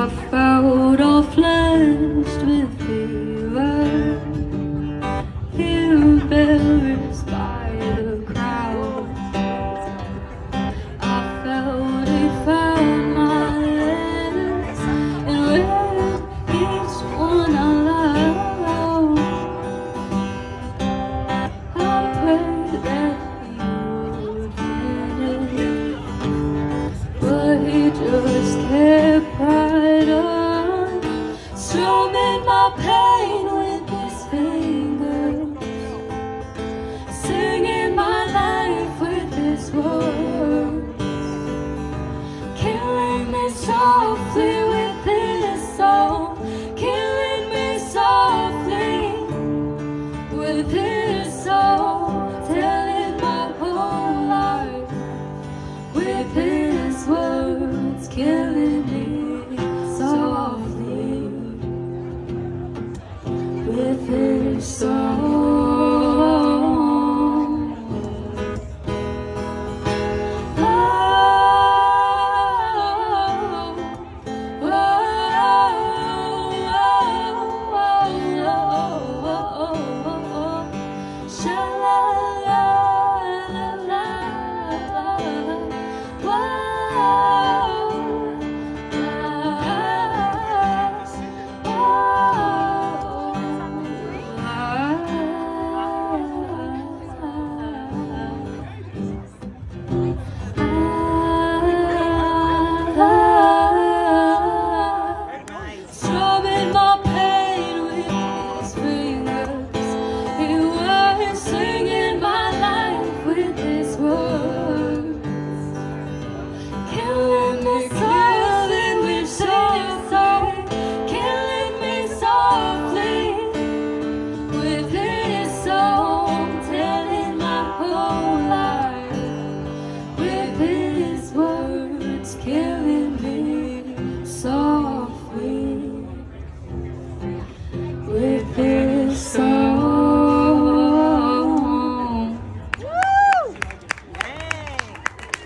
I felt all flushed with fever, embarrassed by the crowd. I felt it found my letters and read each one aloud. I prayed that you would finish. But he just kept Strumming my pain with his fingers Singing my life with his words. Killing me softly sha la